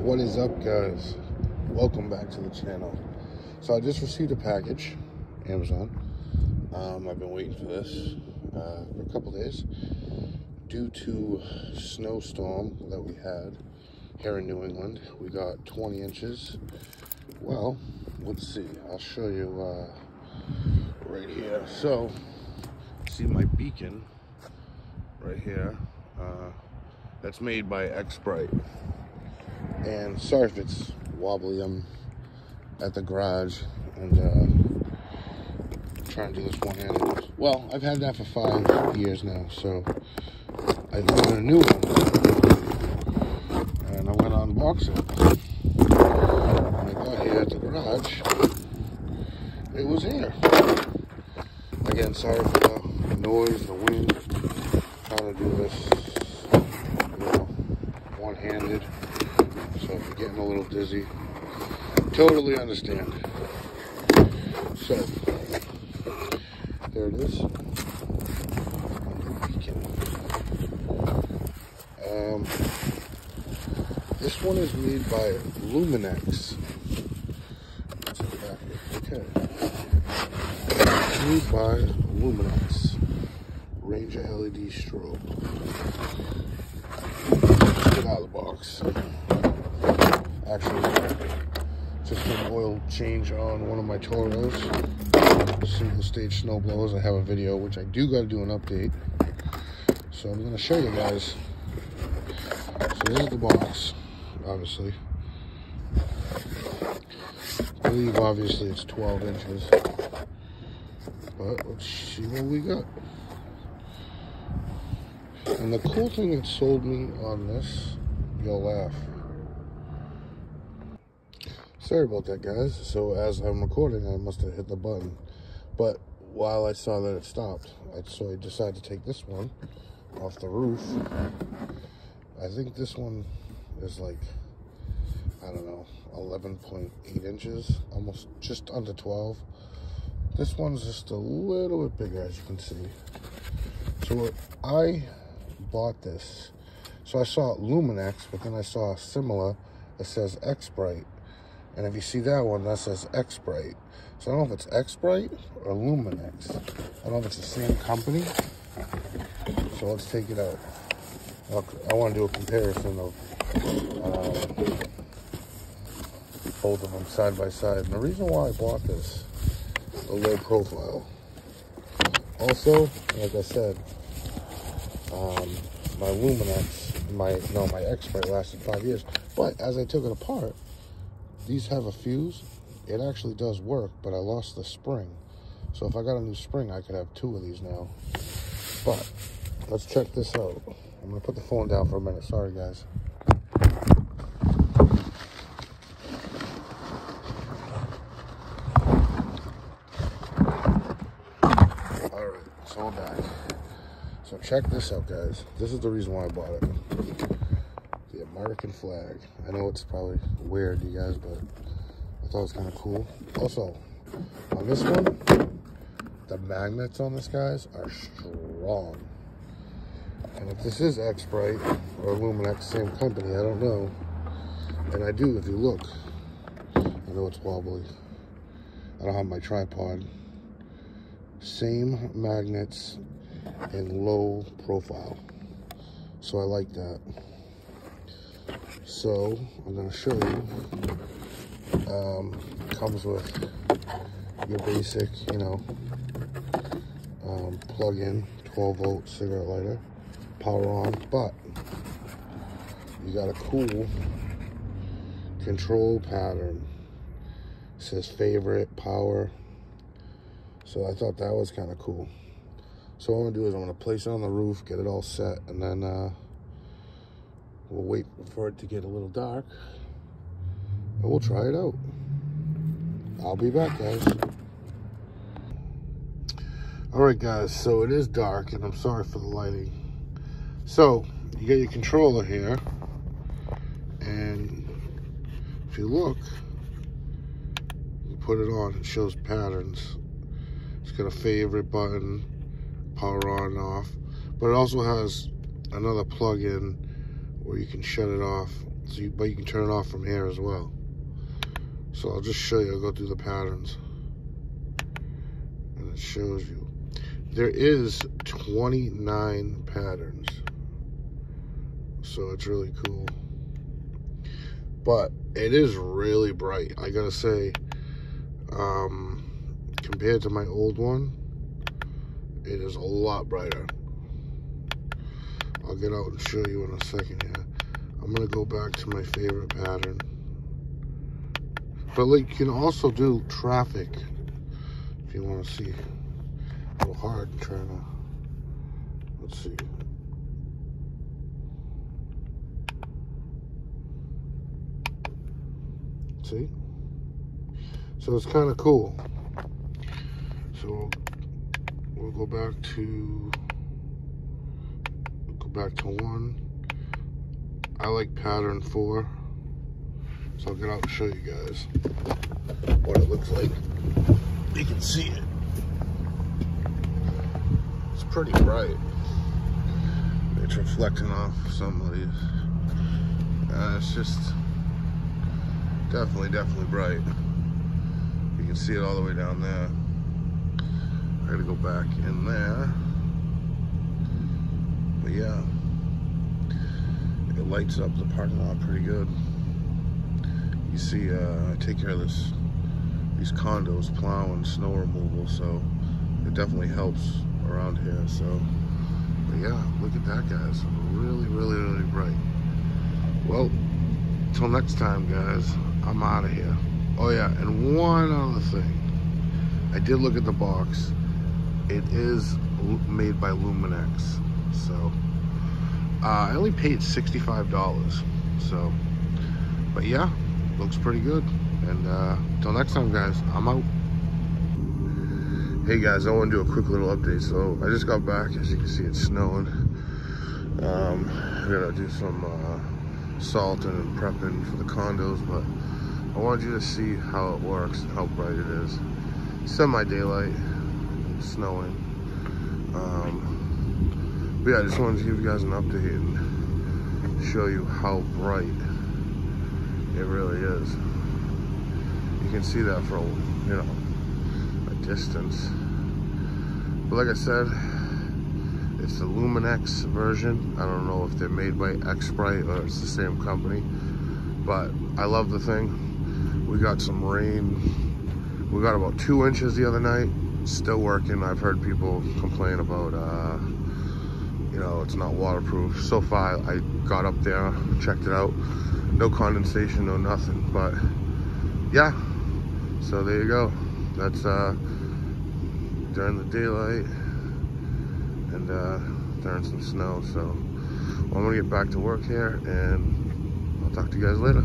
What is up, guys? Welcome back to the channel. So I just received a package, Amazon. Um, I've been waiting for this uh, for a couple days due to snowstorm that we had here in New England. We got 20 inches. Well, let's see. I'll show you uh, right here. So, see my beacon right here. Uh, that's made by X-Brite. And sorry if it's wobbly. I'm at the garage and uh, trying to do this one-handed. Well, I've had that for five years now, so I wanted a new one. And I went on it. When I got here at the garage, it was here. Again, sorry for the noise, the wind. Trying to do this, you know, one-handed. Getting a little dizzy, totally understand. So, there it is. Um, this one is made by Lumenix. Okay. Made by Lumenix. Ranger LED strobe. Get out of the box. Actually, just an oil change on one of my Toros. Single stage snow blowers. I have a video, which I do got to do an update. So I'm going to show you guys. So this is the box, obviously. I believe obviously it's 12 inches. But let's see what we got. And the cool thing that sold me on this, you'll laugh. Sorry about that, guys. So as I'm recording, I must have hit the button. But while I saw that it stopped, I, so I decided to take this one off the roof. I think this one is like, I don't know, 11.8 inches, almost just under 12. This one's just a little bit bigger, as you can see. So I bought this. So I saw Lumenix, but then I saw a similar that says X-Brite. And if you see that one, that says X-Brite. So I don't know if it's X-Brite or Lumenix. I don't know if it's the same company. So let's take it out. I want to do a comparison of uh, both of them side by side. And the reason why I bought this, the low profile. Also, like I said, um, my Lumenix, my no, my X-Brite lasted five years. But as I took it apart, these have a fuse. It actually does work, but I lost the spring. So if I got a new spring, I could have two of these now. But let's check this out. I'm gonna put the phone down for a minute. Sorry, guys. All right, so I'm back. So check this out, guys. This is the reason why I bought it. American flag. I know it's probably weird, you guys, but I thought it was kind of cool. Also, on this one, the magnets on this, guys, are strong. And if this is X-Brite or Lumenix, same company, I don't know. And I do, if you look. I know it's wobbly. I don't have my tripod. Same magnets and low profile. So I like that. So I'm to show you. Um, comes with your basic, you know, um, plug-in 12 volt cigarette lighter power on, but you got a cool control pattern. It says favorite, power. So I thought that was kind of cool. So what I'm gonna do is I'm gonna place it on the roof, get it all set, and then uh, we'll wait for it to get a little dark. And we'll try it out. I'll be back, guys. All right, guys, so it is dark, and I'm sorry for the lighting. So you get your controller here, and if you look, you put it on, it shows patterns. It's got a favorite button, power on and off, but it also has another plug-in where you can shut it off So you, but you can turn it off from here as well. So I'll just show you, I'll go through the patterns. And it shows you. There is 29 patterns. So it's really cool. But it is really bright. I gotta say, um, compared to my old one, it is a lot brighter. I'll get out and show you in a second here. I'm gonna go back to my favorite pattern. But like you can also do traffic if you want to see. Little hard trying to let's see. See? So it's kind of cool. So we'll go back to back to one. I like pattern four. So I'll get out and show you guys what it looks like. You can see it. It's pretty bright. It's reflecting off some of these. Uh, it's just definitely, definitely bright. You can see it all the way down there. I gotta go back in there. But yeah, it lights up the parking lot pretty good. You see uh, I take care of this these condos plow and snow removal so it definitely helps around here so. But yeah look at that guys really really really bright. Well till next time guys I'm out of here. Oh yeah and one other thing. I did look at the box. It is made by Lumenix so uh, I only paid $65 so but yeah looks pretty good. And uh, until next time, guys, I'm out. Hey guys, I want to do a quick little update. So I just got back. As you can see, it's snowing. Um, I gotta do some uh, salting and prepping for the condos, but I wanted you to see how it works and how bright it is. Semi-daylight, snowing. Um, but yeah, I just wanted to give you guys an update and show you how bright it really is. You can see that from, you know, a distance. But like I said, it's the Lumenix version. I don't know if they're made by X-Brite or it's the same company. But I love the thing. We got some rain. We got about two inches the other night. Still working. I've heard people complain about, uh, you know, it's not waterproof. So far, I got up there, checked it out no condensation, no nothing. But yeah, so there you go. That's uh, during the daylight and uh, during some snow. So I'm gonna get back to work here and I'll talk to you guys later.